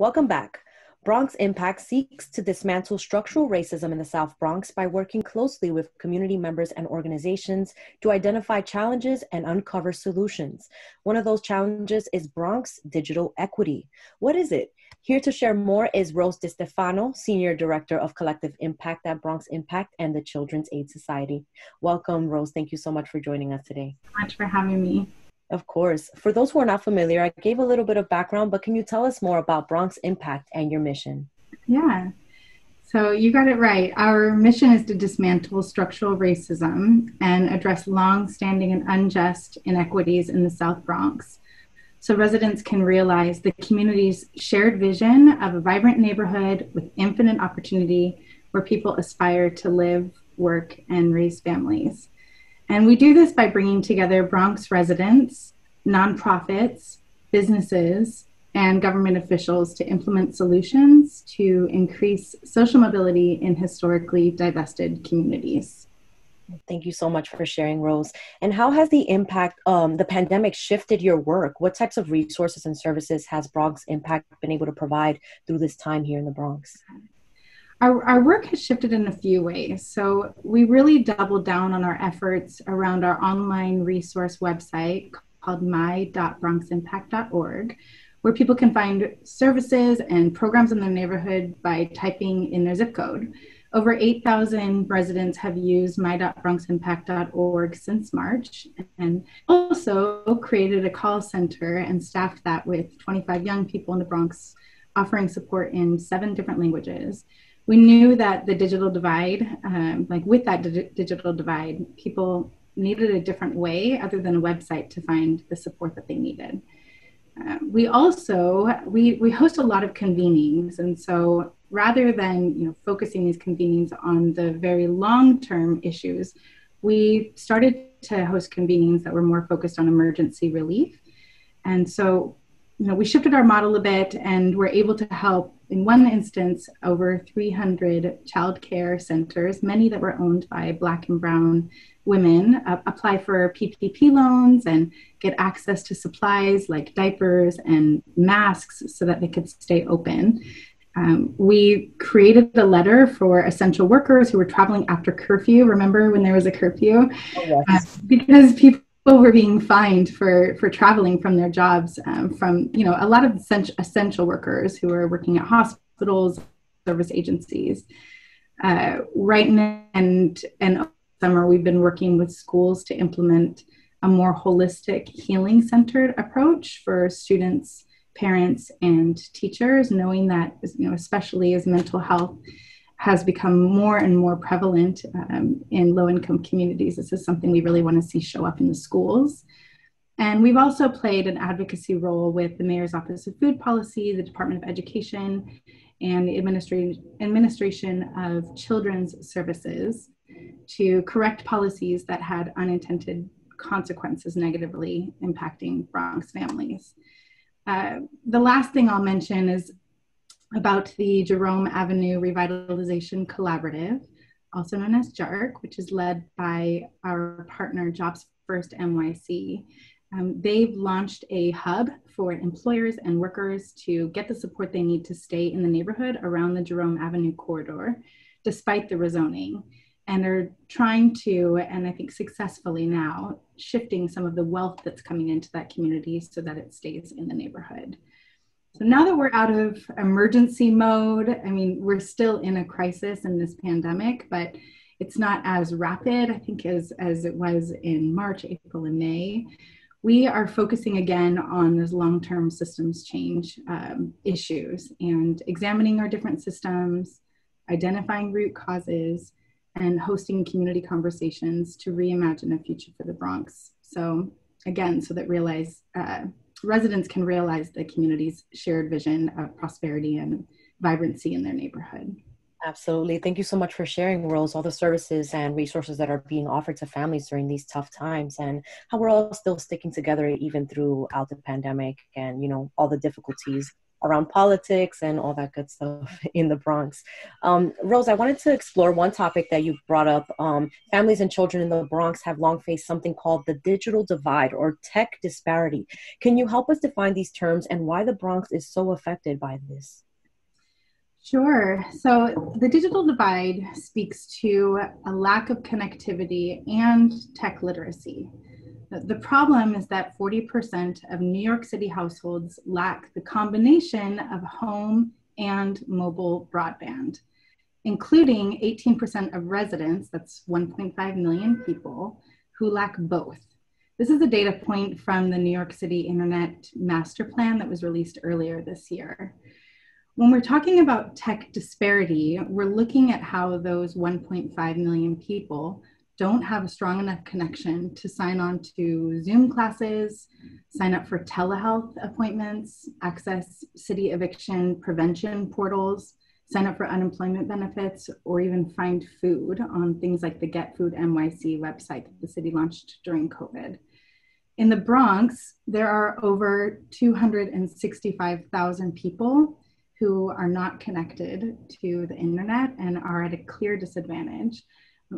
Welcome back. Bronx Impact seeks to dismantle structural racism in the South Bronx by working closely with community members and organizations to identify challenges and uncover solutions. One of those challenges is Bronx digital equity. What is it? Here to share more is Rose DeStefano, Senior Director of Collective Impact at Bronx Impact and the Children's Aid Society. Welcome, Rose. Thank you so much for joining us today. Thank you much for having me. Of course. For those who are not familiar, I gave a little bit of background, but can you tell us more about Bronx Impact and your mission? Yeah. So you got it right. Our mission is to dismantle structural racism and address long-standing and unjust inequities in the South Bronx so residents can realize the community's shared vision of a vibrant neighborhood with infinite opportunity where people aspire to live, work, and raise families. And we do this by bringing together Bronx residents, nonprofits, businesses, and government officials to implement solutions to increase social mobility in historically divested communities. Thank you so much for sharing, Rose. And how has the impact, um, the pandemic shifted your work? What types of resources and services has Bronx Impact been able to provide through this time here in the Bronx? Our, our work has shifted in a few ways. So we really doubled down on our efforts around our online resource website called my.bronximpact.org, where people can find services and programs in their neighborhood by typing in their zip code. Over 8,000 residents have used my.bronximpact.org since March and also created a call center and staffed that with 25 young people in the Bronx offering support in seven different languages we knew that the digital divide, um, like with that di- digital divide, people needed a different way other than a website to find the support that they needed. Uh, we also we we host a lot of convenings, and so rather than you know focusing these convenings on the very long term issues, we started to host convenings that were more focused on emergency relief. And so you know, we shifted our model a bit and we're able to help, in one instance, over 300 child care centers, many that were owned by Black and Brown women, uh, apply for PPP loans and get access to supplies like diapers and masks so that they could stay open. Um, we created a letter for essential workers who were traveling after curfew. Remember when there was a curfew? Oh, yes. uh, because people were being fined for for traveling from their jobs um, from you know a lot of essential workers who are working at hospitals service agencies. Uh, right now and and summer we've been working with schools to implement a more holistic healing centered approach for students parents and teachers knowing that you know especially as mental health has become more and more prevalent um, in low income communities. This is something we really want to see show up in the schools. And we've also played an advocacy role with the Mayor's Office of Food Policy, the Department of Education, and the administration, administration of Children's Services to correct policies that had unintended consequences negatively impacting Bronx families. Uh, the last thing I'll mention is about the Jerome Avenue Revitalization Collaborative, also known as JARC, which is led by our partner Jobs First NYC. Um, they've launched a hub for employers and workers to get the support they need to stay in the neighborhood around the Jerome Avenue corridor, despite the rezoning. And are trying to, and I think successfully now, shifting some of the wealth that's coming into that community so that it stays in the neighborhood. So now that we're out of emergency mode, I mean, we're still in a crisis in this pandemic, but it's not as rapid, I think, as, as it was in March, April, and May. We are focusing again on those long term systems change um, issues and examining our different systems, identifying root causes, and hosting community conversations to reimagine a future for the Bronx. So, again, so that realize uh, residents can realize the community's shared vision of prosperity and vibrancy in their neighborhood. Absolutely. Thank you so much for sharing, Rose, all the services and resources that are being offered to families during these tough times and how we're all still sticking together even throughout the pandemic and, you know, all the difficulties around politics and all that good stuff in the Bronx. Um, Rose, I wanted to explore one topic that you brought up. Um, families and children in the Bronx have long faced something called the digital divide or tech disparity. Can you help us define these terms and why the Bronx is so affected by this? Sure. So the digital divide speaks to a lack of connectivity and tech literacy. The problem is that 40% of New York City households lack the combination of home and mobile broadband, including 18% of residents, that's 1.5 million people, who lack both. This is a data point from the New York City Internet Master Plan that was released earlier this year. When we're talking about tech disparity, we're looking at how those 1.5 million people don't have a strong enough connection to sign on to Zoom classes, sign up for telehealth appointments, access city eviction prevention portals, sign up for unemployment benefits, or even find food on things like the Get Food NYC website that the city launched during COVID. In the Bronx, there are over 265,000 people who are not connected to the internet and are at a clear disadvantage.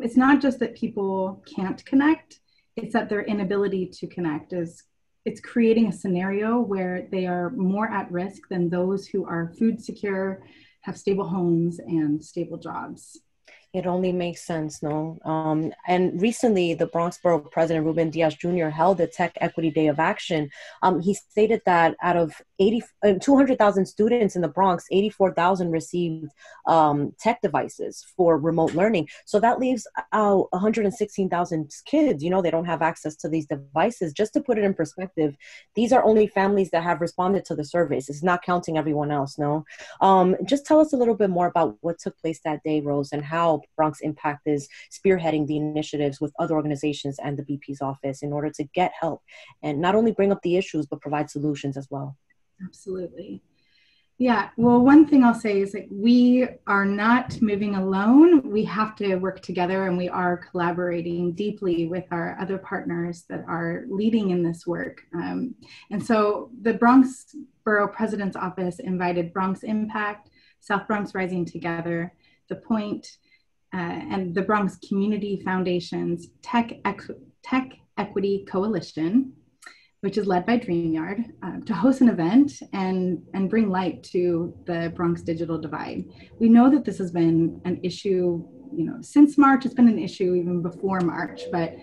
It's not just that people can't connect, it's that their inability to connect is it's creating a scenario where they are more at risk than those who are food secure, have stable homes and stable jobs. It only makes sense, no? Um, and recently, the Bronx Borough President Ruben Diaz Jr. held a Tech Equity Day of Action. Um, he stated that out of 80, uh, 200,000 students in the Bronx, 84,000 received um, tech devices for remote learning. So that leaves out 116,000 kids. You know, they don't have access to these devices. Just to put it in perspective, these are only families that have responded to the surveys. It's not counting everyone else, no? Um, just tell us a little bit more about what took place that day, Rose, and how Bronx Impact is spearheading the initiatives with other organizations and the BP's office in order to get help and not only bring up the issues, but provide solutions as well. Absolutely. Yeah, well, one thing I'll say is that we are not moving alone. We have to work together and we are collaborating deeply with our other partners that are leading in this work. Um, and so the Bronx Borough President's Office invited Bronx Impact, South Bronx Rising Together, The Point, uh, and the Bronx Community Foundation's Tech, Tech Equity Coalition, which is led by DreamYard, uh, to host an event and, and bring light to the Bronx digital divide. We know that this has been an issue, you know, since March. It's been an issue even before March, but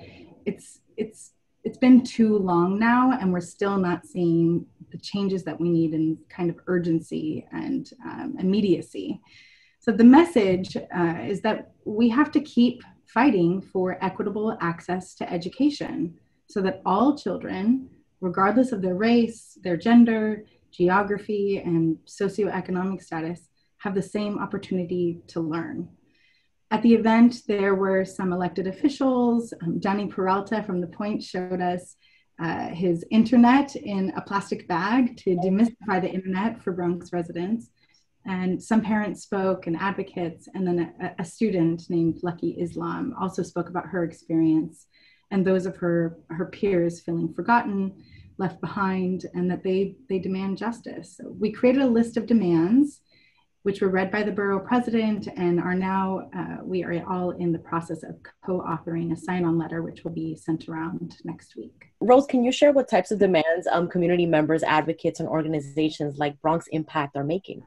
it's it's it's been too long now, and we're still not seeing the changes that we need in kind of urgency and um, immediacy. So the message uh, is that we have to keep fighting for equitable access to education so that all children, regardless of their race, their gender, geography, and socioeconomic status, have the same opportunity to learn. At the event, there were some elected officials. Um, Johnny Peralta from The Point showed us uh, his internet in a plastic bag to demystify the internet for Bronx residents. And some parents spoke and advocates, and then a, a, student named Lucky Islam also spoke about her experience and those of her, her peers feeling forgotten, left behind, and that they, they demand justice. So we created a list of demands, which were read by the borough president, and are now, uh, we are all in the process of co authoring a sign on letter, which will be sent around next week. Rose, can you share what types of demands um, community members, advocates, and organizations like Bronx Impact are making?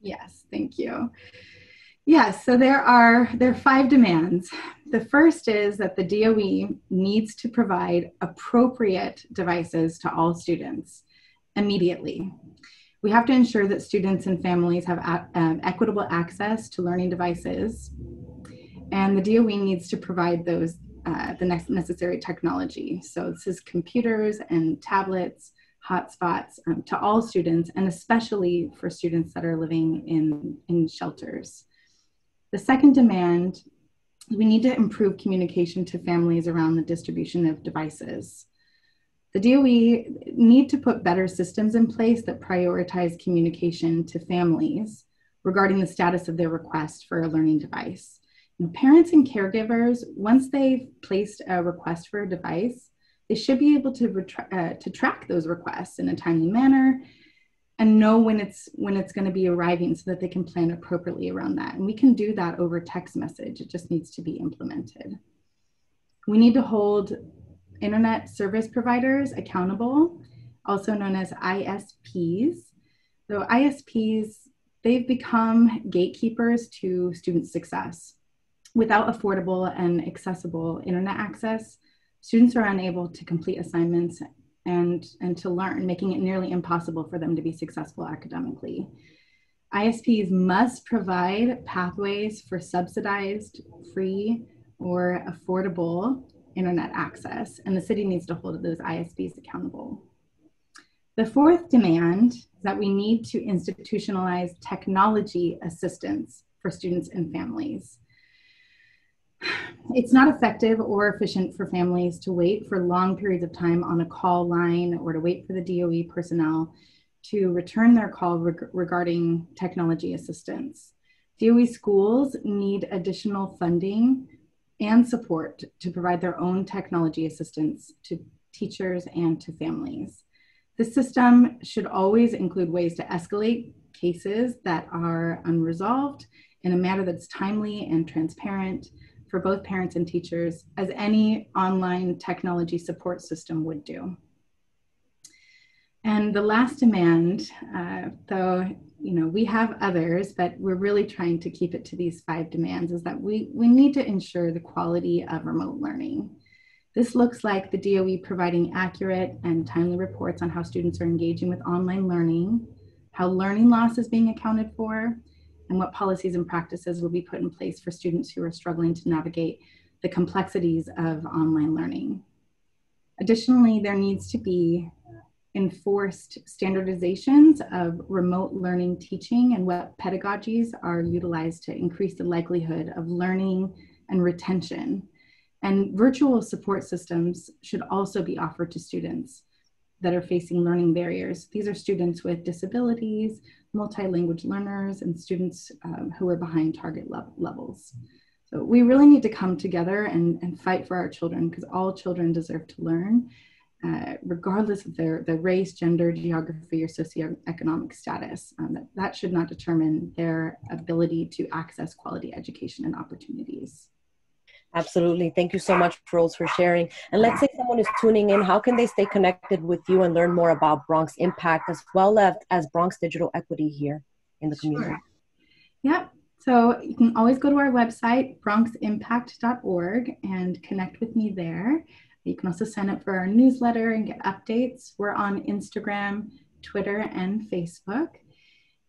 Yes, thank you. Yes, so there are there are five demands. The first is that the DOE needs to provide appropriate devices to all students immediately. We have to ensure that students and families have um, equitable access to learning devices, and the DOE needs to provide those uh, the next necessary technology. So this is computers and tablets, hotspots um, to all students and especially for students that are living in, in shelters. The second demand, we need to improve communication to families around the distribution of devices. The DOE need to put better systems in place that prioritize communication to families regarding the status of their request for a learning device. And parents and caregivers, once they've placed a request for a device, they should be able to, retra- uh, to track those requests in a timely manner and know when it's when it's going to be arriving so that they can plan appropriately around that. And we can do that over text message. It just needs to be implemented. We need to hold internet service providers accountable also known as isps so isps they've become gatekeepers to student success without affordable and accessible internet access students are unable to complete assignments and, and to learn, making it nearly impossible for them to be successful academically. ISPs must provide pathways for subsidized, free, or affordable internet access, and the city needs to hold those ISPs accountable. The fourth demand is that we need to institutionalize technology assistance for students and families it's not effective or efficient for families to wait for long periods of time on a call line or to wait for the DOE personnel to return their call reg- regarding technology assistance. DOE schools need additional funding and support to provide their own technology assistance to teachers and to families. The system should always include ways to escalate cases that are unresolved in a manner that's timely and transparent for both parents and teachers as any online technology support system would do. And the last demand, uh, though, you know, we have others, but we're really trying to keep it to these five demands, is that we, we need to ensure the quality of remote learning. This looks like the DOE providing accurate and timely reports on how students are engaging with online learning, how learning loss is being accounted for, and what policies and practices will be put in place for students who are struggling to navigate the complexities of online learning. Additionally, there needs to be enforced standardizations of remote learning teaching and what pedagogies are utilized to increase the likelihood of learning and retention. And virtual support systems should also be offered to students that are facing learning barriers. These are students with disabilities, multi-language learners, and students um, who are behind target le- levels. So we really need to come together and, and fight for our children because all children deserve to learn, uh, regardless of their, their race, gender, geography, or socioeconomic status. Um, that, that should not determine their ability to access quality education and opportunities. Absolutely. Thank you so much, Rose, for sharing. And let's say someone is tuning in, how can they stay connected with you and learn more about Bronx Impact as well as, as Bronx Digital Equity here in the community? Sure. Yep. So you can always go to our website, bronximpact.org, and connect with me there. You can also sign up for our newsletter and get updates. We're on Instagram, Twitter, and Facebook.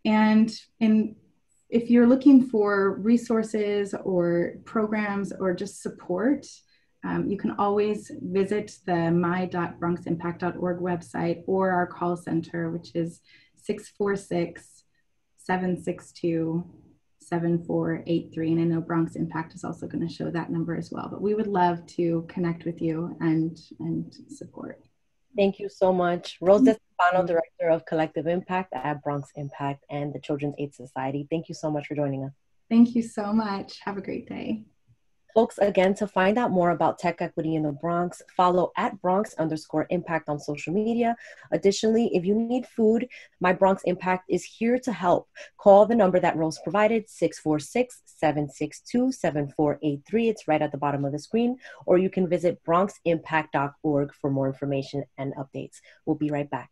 And in if you're looking for resources or programs or just support, um, you can always visit the my.bronximpact.org website or our call center, which is 646 762 7483. And I know Bronx Impact is also going to show that number as well. But we would love to connect with you and, and support. Thank you so much. Rose DeStefano, mm-hmm. Director of Collective Impact at Bronx Impact and the Children's Aid Society. Thank you so much for joining us. Thank you so much. Have a great day. Folks, again, to find out more about tech equity in the Bronx, follow at Bronx underscore impact on social media. Additionally, if you need food, My Bronx Impact is here to help. Call the number that Rose provided, 646 762 7483. It's right at the bottom of the screen. Or you can visit bronximpact.org for more information and updates. We'll be right back.